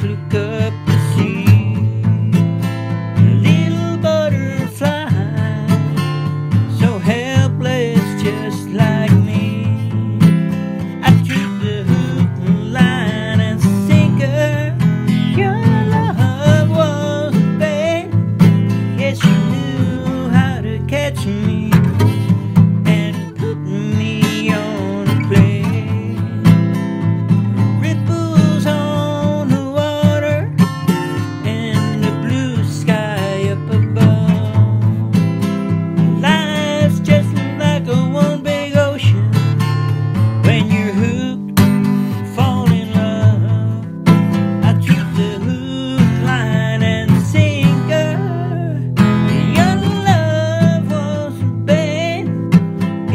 plus que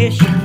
Yeah.